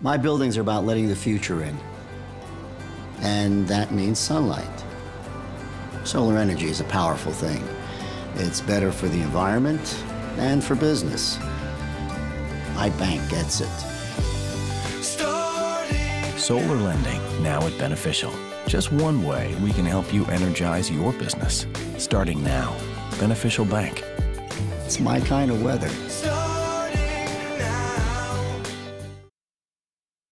My buildings are about letting the future in. And that means sunlight. Solar energy is a powerful thing. It's better for the environment and for business. My bank gets it. Solar lending, now at Beneficial. Just one way we can help you energize your business. Starting now. Beneficial Bank. It's my kind of weather.